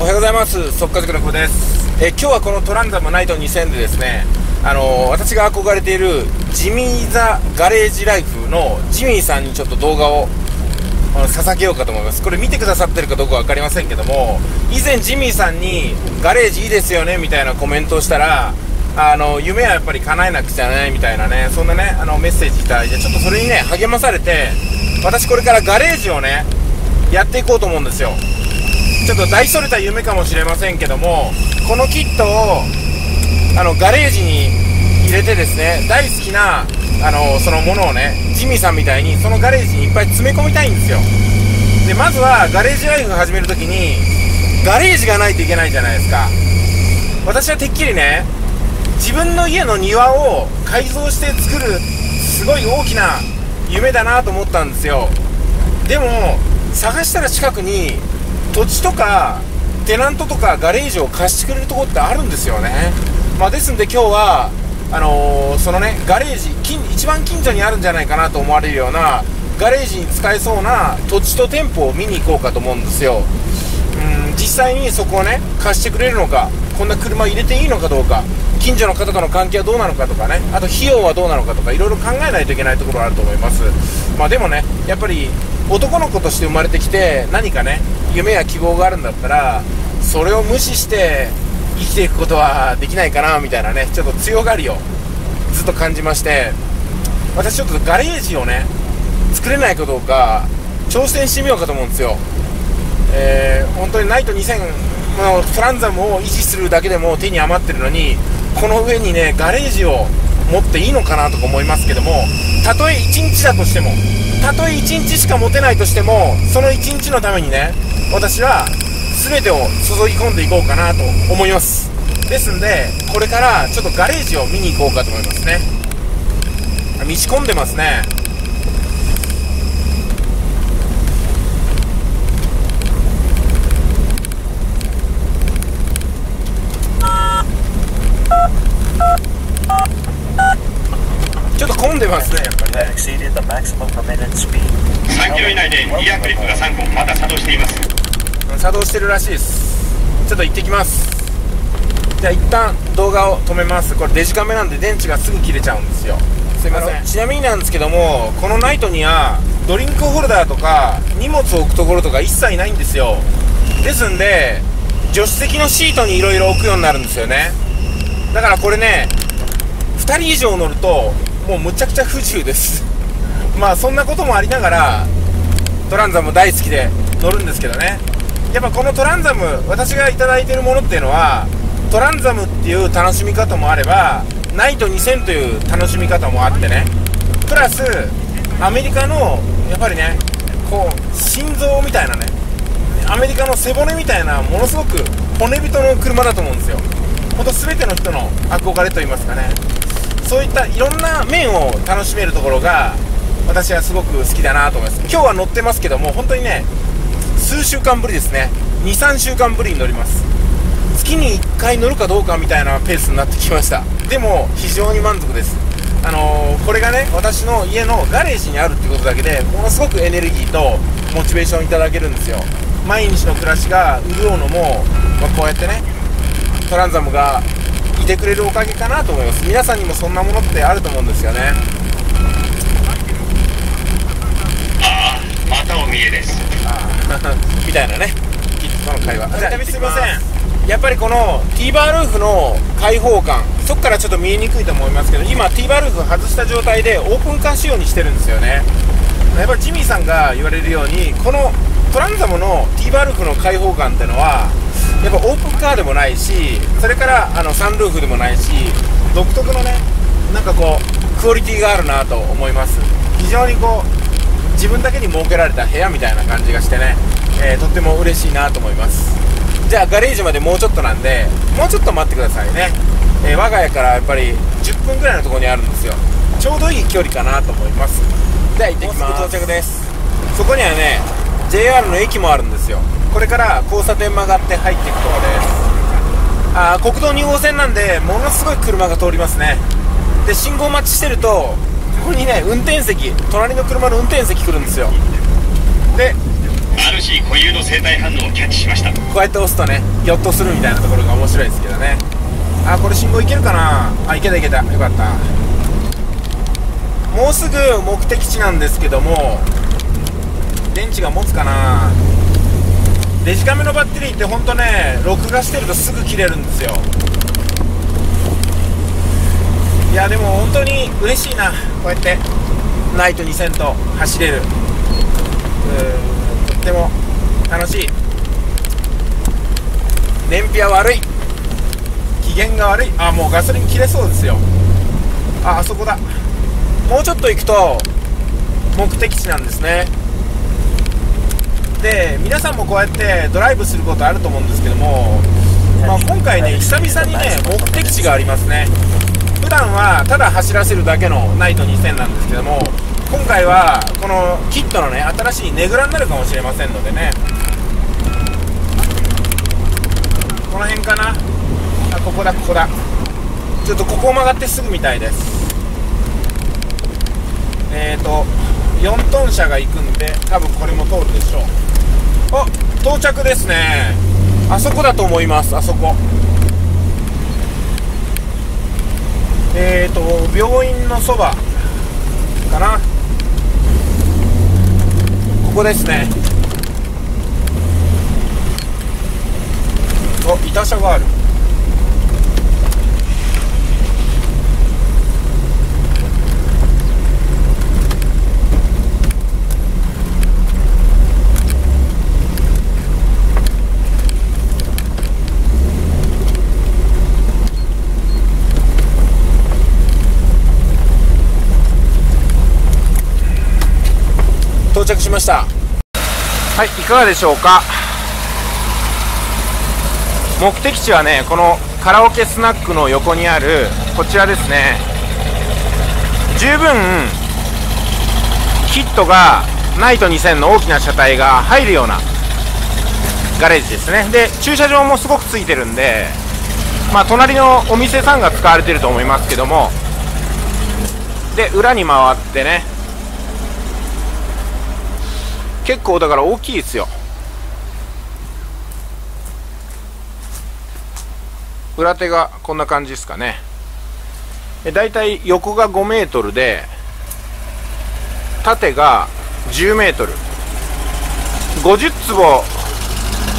おはようございます。速稼塾の久保です。え今日はこのトランザムナイト2000でですねあのー、私が憧れているジミー・ザ・ガレージ・ライフのジミーさんにちょっと動画を捧げようかと思います。これ見てくださってるかどうか分かりませんけども以前ジミーさんにガレージいいですよねみたいなコメントをしたらあの夢はやっぱり叶えなくちゃねみたいなねそんなねあのメッセージいただいてちょっとそれにね励まされて私これからガレージをねやっていこうと思うんですよ。ちょっと大それた夢かもしれませんけどもこのキットをあのガレージに入れてですね大好きなあのそのものをねジミーさんみたいにそのガレージにいっぱい詰め込みたいんですよ。でまずはガレージライフ始めるときにガレージがないといけないじゃないですか。私はてっきりね自分の家の庭を改造して作るすごい大きな夢だなと思ったんですよ。でも探したら近くに土地とかテナントとかガレージを貸してくれるとこってあるんですよね、まあ、ですんで今日はあのー、そのねガレージ近一番近所にあるんじゃないかなと思われるようなガレージに使えそうな土地と店舗を見に行こうかと思うんですよ。うん実際にそこをね貸してくれるのかこんな車入れていいのかどうか近所の方との関係はどうなのかとかねあと費用はどうなのかとかいろいろ考えないといけないところあると思います。まあでもねやっぱり男の子として生まれてきて何かね夢や希望があるんだったらそれを無視して生きていくことはできないかなみたいなねちょっと強がりをずっと感じまして私ちょっとガレージをね作れないかどうか挑戦してみようかと思うんですよ。えー、本当にナイト2000のトランザムを維持するだけでも手に余ってるのにこの上にねガレージを持っていいのかなとか思いますけどもたとえ1日だとしてもたとえ1日しか持てないとしてもその1日のためにね私は全てを注ぎ込んでいこうかなと思います。ですんでこれからちょっとガレージを見に行こうかと思いますね。道込んでますねちょっと混んでますね。やっぱりね3キロ以内でイヤークリップが3個まだ作動しています。作動してるらしいです。ちょっと行ってきます。じゃあ一旦動画を止めます。これデジカメなんで電池がすぐ切れちゃうんですよ。すいません。ちなみになんですけどもこのナイトにはドリンクホルダーとか荷物を置くところとか一切ないんですよ。ですんで助手席のシートにいろいろ置くようになるんですよね。だからこれね2人以上乗るともうむちゃくちゃ不自由です。まあそんなこともありながらトランザム大好きで乗るんですけどね。やっぱこのトランザム私が頂いてるものっていうのはトランザムっていう楽しみ方もあればナイト2000という楽しみ方もあってね。プラスアメリカのやっぱりねこう心臓みたいなねアメリカの背骨みたいなものすごく骨人の車だと思うんですよ。ほんと全ての人の憧れと言いますかね。そういったいろんな面を楽しめるところが私はすごく好きだなと思います。今日は乗ってますけども本当にね数週間ぶりですね。23週間ぶりに乗ります。月に1回乗るかどうかみたいなペースになってきました。でも非常に満足です。あのー、これがね私の家のガレージにあるってことだけでものすごくエネルギーとモチベーションいただけるんですよ。毎日の暮らしが潤うのも、まあ、こうやってねトランザムがいてくれるおかげかなと思います。皆さんにもそんなものってあると思うんですよね。ああまたお見えです。みたいなね。その会話。じゃあすいません。やっぱりこの T バールーフの開放感そこからちょっと見えにくいと思いますけど今 T バールーフ外した状態でオープンカー仕様にしてるんですよね。やっぱりジミーさんが言われるようにこのトランザムの T バルーフの開放感っていうのはやっぱオープンカーでもないしそれからあのサンルーフでもないし独特のねなんかこうクオリティがあるなと思います。非常にこう自分だけに設けられた部屋みたいな感じがしてね、えー、とっても嬉しいなと思います。じゃあガレージまでもうちょっとなんでもうちょっと待ってくださいね、えー、我が家からやっぱり10分ぐらいのところにあるんですよ。ちょうどいい距離かなと思います。では行ってきます。到着です。そこにはね JR の駅もあるんですよこれから交差点曲がって入っていくところです。あ国道2号線なんでものすごい車が通りますね。で信号待ちしてるとここにね運転席隣の車の運転席来るんですよ。で主固有の生体反応をキャッチしました。こうやって押すとねひょっとするみたいなところが面白いですけどね。あこれ信号いけるかな？あいけたいけた。よかった。もうすぐ目的地なんですけども電池が持つかな？デジカメのバッテリーって本当ね録画してるとすぐ切れるんですよ。いやでも本当に嬉しいな。こうやってナイト2000と走れる。うんとっても楽しい。燃費は悪い。機嫌が悪い。あもうガソリン切れそうですよ。ああそこだ。もうちょっと行くと目的地なんですね。で皆さんもこうやってドライブすることあると思うんですけども、まあ、今回ね久々にね目的地がありますね。普段はただ走らせるだけのナイト2000なんですけども今回はこのキットのね新しいねぐらになるかもしれませんのでね。この辺かな？あここだここだ。ちょっとここを曲がってすぐみたいです。えーと4トン車が行くんで多分これも通るでしょうあ到着ですね。あそこだと思いますあそこ。えーと病院のそばかな。ここですね。お板車がある。到着しました。はいいかがでしょうか？目的地はねこのカラオケスナックの横にあるこちらですね。十分キットがナイト2000の大きな車体が入るようなガレージですね。で駐車場もすごくついてるんでまあ隣のお店さんが使われてると思いますけども。で裏に回ってね結構だから大きいですよ。裏手がこんな感じですかね。だいたい横が5メートルで縦が10メートル。50坪。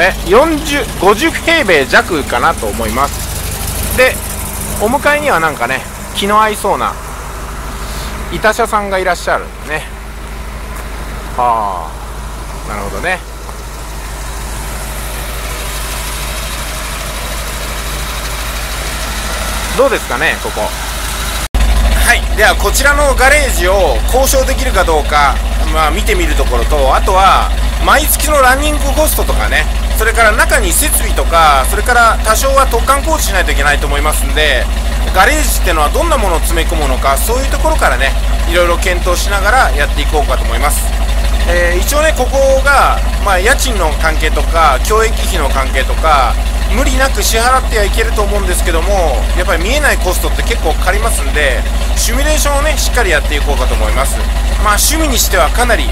え40 50平米弱かなと思います。でお迎えにはなんかね気の合いそうな板車さんがいらっしゃるんでね。はあなるほどね。どうですかねここ。はい。ではこちらのガレージを交渉できるかどうか、まあ、見てみるところとあとは毎月のランニングコストとかねそれから中に設備とかそれから多少は突貫工事しないといけないと思いますんでガレージっていうのはどんなものを詰め込むのかそういうところからねいろいろ検討しながらやっていこうかと思います。えー、一応ねここが、まあ、家賃の関係とか教育費の関係とか無理なく支払ってはいけると思うんですけどもやっぱり見えないコストって結構かかりますんでシミュレーションをねしっかりやっていこうかと思います。まあ趣味にしてはかなり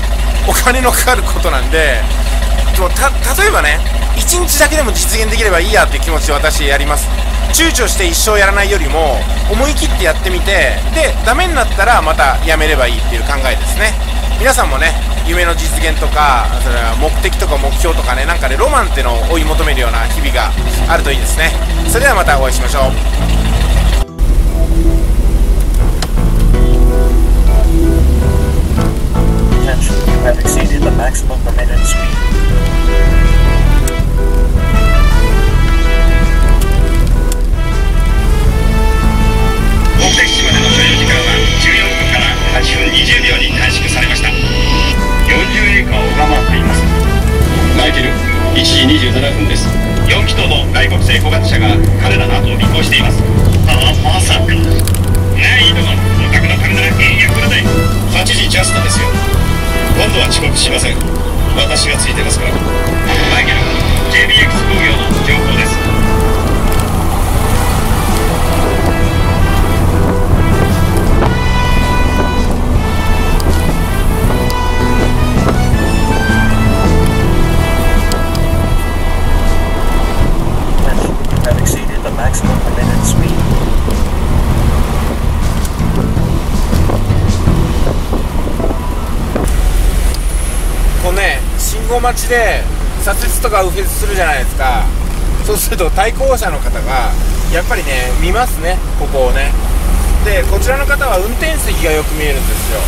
お金のかかることなんででもた例えばね1日だけでも実現できればいいやっていう気持ちで私やります。躊躇して一生やらないよりも思い切ってやってみてでダメになったらまたやめればいいっていう考えですね。皆さんもね夢の実現とかそれは目的とか目標とかねなんかねロマンってのを追い求めるような日々があるといいですねそれではまたお会いしましょう Attention, you have exceeded the maximum permitted speed. 号待ちで左折とか右折するじゃないですか。そうすると対向車の方がやっぱりね見ますね。ここをね。でこちらの方は運転席がよく見えるんですよ。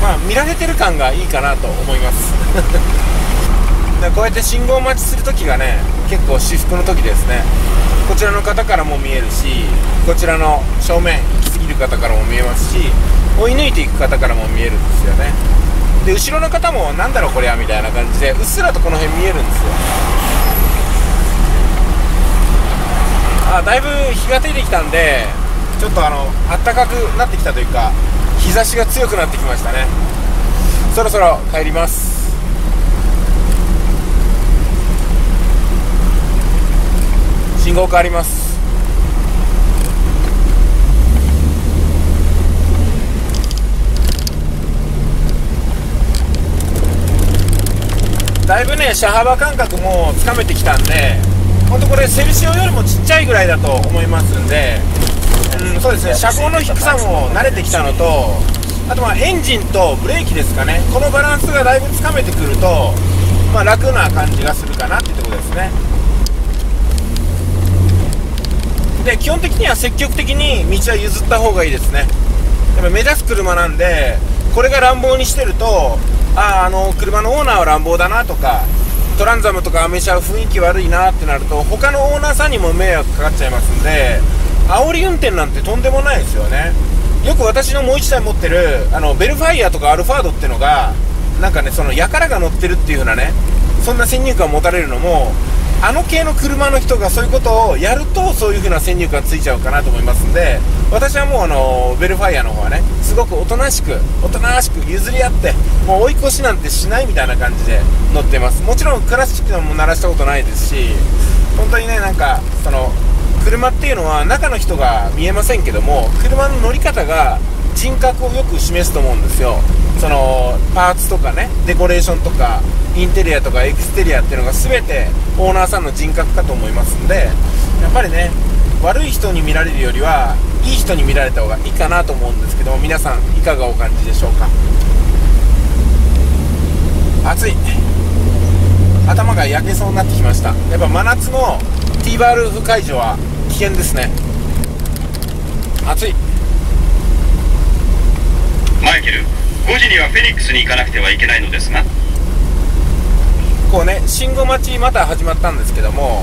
まあ見られてる感がいいかなと思います。でこうやって信号待ちするときがね結構至福の時ですね。こちらの方からも見えるしこちらの正面行き過ぎる方からも見えますし追い抜いていく方からも見えるんですよね。で後ろの方もなんだろうこりゃみたいな感じでうっすらとこの辺見えるんですよ。あだいぶ日が出てきたんでちょっとあの暖かくなってきたというか日差しが強くなってきましたね。そろそろ帰ります。信号変わります。だいぶね車幅感覚もつかめてきたんで本当これセルシオよりもちっちゃいぐらいだと思いますんで、うん、そうですね車高の低さも慣れてきたのとあとまあエンジンとブレーキですかねこのバランスがだいぶつかめてくると、まあ、楽な感じがするかなってところですね。で基本的には積極的に道は譲った方がいいですね。やっぱ目立つ車なんでこれが乱暴にしてるとあああの車のオーナーは乱暴だなとかトランザムとかアメ車は雰囲気悪いなってなると他のオーナーさんにも迷惑かかっちゃいますんで煽り運転なんてとんでもないですよね。よく私のもう1台持ってるあのベルファイアとかアルファードってのがなんかねそのやからが乗ってるっていう風なねそんな先入観を持たれるのもあの系の車の人がそういうことをやるとそういう風な先入観ついちゃうかなと思いますんで私はもうあのベルファイアの方はねすごくおとなしくおとなしく譲り合ってもう追い越しなんてしないみたいな感じで乗ってます。もちろんクラシックも鳴らしたことないですし本当にねなんかその車っていうのは中の人が見えませんけども車の乗り方が人格をよく示すと思うんですよ。そのパーツとかねデコレーションとかインテリアとかエクステリアっていうのが全てオーナーさんの人格かと思いますんでやっぱりね悪い人に見られるよりはいい人に見られた方がいいかなと思うんですけども皆さんいかがお感じでしょうか？暑い。頭が焼けそうになってきました。やっぱ真夏のティーバールーフ解除は危険ですね。暑い。マイケル5時にはフェニックスに行かなくてはいけないのですが。こうね信号待ちまた始まったんですけども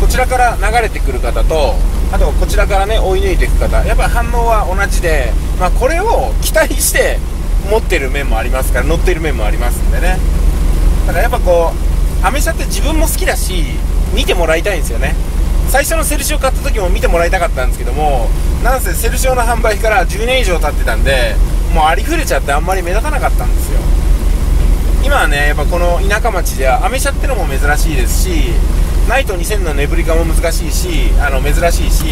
こちらから流れてくる方とあとこちらからね追い抜いていく方やっぱ反応は同じで、まあ、これを期待して持ってる面もありますから乗ってる面もありますんでね。だからやっぱこうアメ車って自分も好きだし見てもらいたいんですよね。最初のセルシオ買った時も見てもらいたかったんですけどもなんせセルシオの販売から10年以上経ってたんでもうありふれちゃってあんまり目立たなかったんですよ。今はねやっぱこの田舎町ではアメ車ってのも珍しいですしナイト2000のネブリカも難しいしあの珍しいし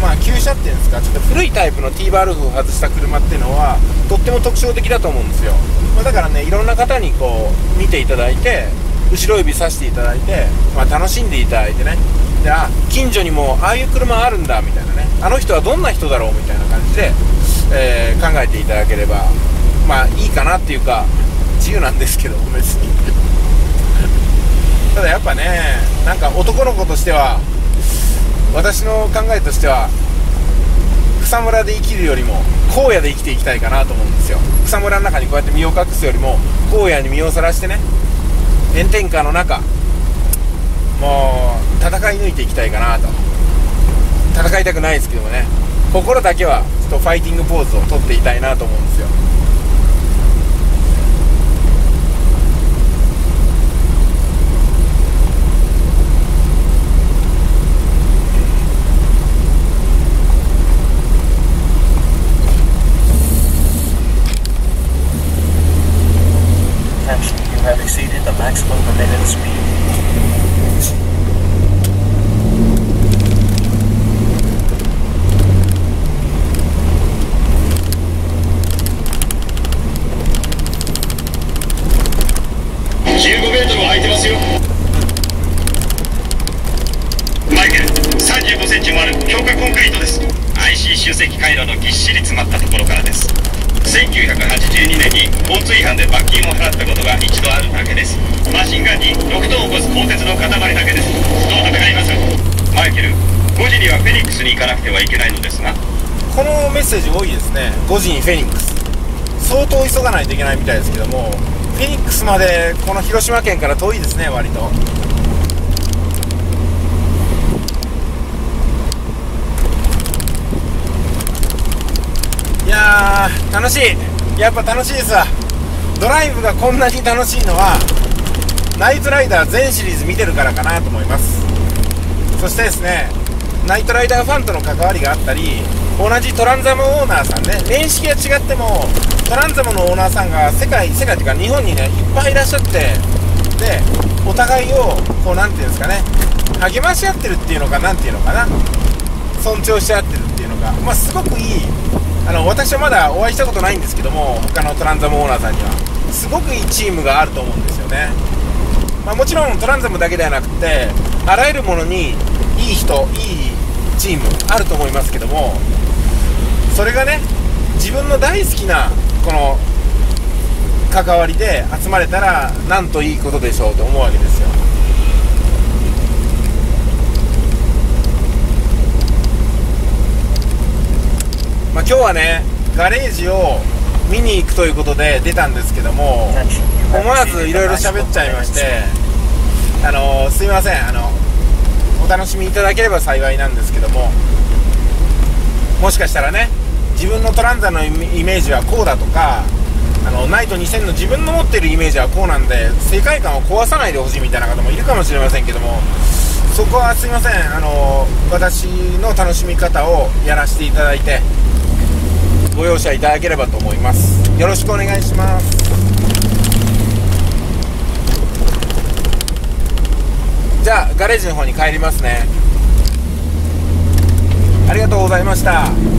まあ旧車っていうんですかちょっと古いタイプのティーバルフを外した車っていうのはとっても特徴的だと思うんですよ、まあ、だからねいろんな方にこう見ていただいて後ろ指さしていただいて、まあ、楽しんでいただいてね。であ近所にもああいう車あるんだみたいなね。あの人はどんな人だろうみたいな感じで、えー、考えていただければまあいいかなっていうか自由なんですけど別に。ただやっぱねなんか男の子としては私の考えとしては草むらで生きるよりも荒野で生きていきたいかなと思うんですよ。草むらの中にこうやって身を隠すよりも荒野に身をさらしてね炎天下の中もう戦い抜いていきたいかなと。戦いたくないですけどもね。心だけはちょっとファイティングポーズをとっていたいなと思うんですよ Attention, you have exceeded the maximum permitted speed. 15メートルは空いてますよマイケル35センチもある強化コンクリートです。IC 集積回路のぎっしり詰まったところからです。1982年に交通違反で罰金を払ったことが一度あるだけです。マシンガンに6トンを超す鋼鉄の塊だけです。どう戦います。マイケル5時にはフェニックスに行かなくてはいけないのですが。このメッセージ多いですね。5時にフェニックス。相当急がないといけないみたいですけどもフェニックスまでこの広島県から遠いですね割といー楽しい。やっぱ楽しいですわ。ドライブがこんなに楽しいのはナイトライダー全シリーズ見てるからかなと思います。そしてですねナイトライダーファンとの関わりがあったり同じトランザムオーナーさんね面識が違ってもトランザムのオーナーさんが世界世界っていうか日本にねいっぱいいらっしゃってでお互いをこう何て言うんですかね励まし合ってるっていうのか何ていうのかな尊重し合ってるっていうのがまあすごくいいあの私はまだお会いしたことないんですけども他のトランザムオーナーさんには。すごくいいチームがあると思うんですよね、まあ、もちろんトランザムだけではなくてあらゆるものにいい人いいチームあると思いますけどもそれがね自分の大好きなこの関わりで集まれたらなんといいことでしょうと思うわけですよ。まあ、今日はねガレージを見に行くということで出たんですけども思わずいろいろ喋っちゃいましてあのすいません。あのお楽しみいただければ幸いなんですけどももしかしたらね自分のトランザのイメージはこうだとかあのナイト2000の自分の持ってるイメージはこうなんで世界観を壊さないでほしいみたいな方もいるかもしれませんけどもそこはすいません。あの私の楽しみ方をやらせていただいてご容赦いただければと思います。よろしくお願いします。じゃあガレージの方に帰りますね。ありがとうございました。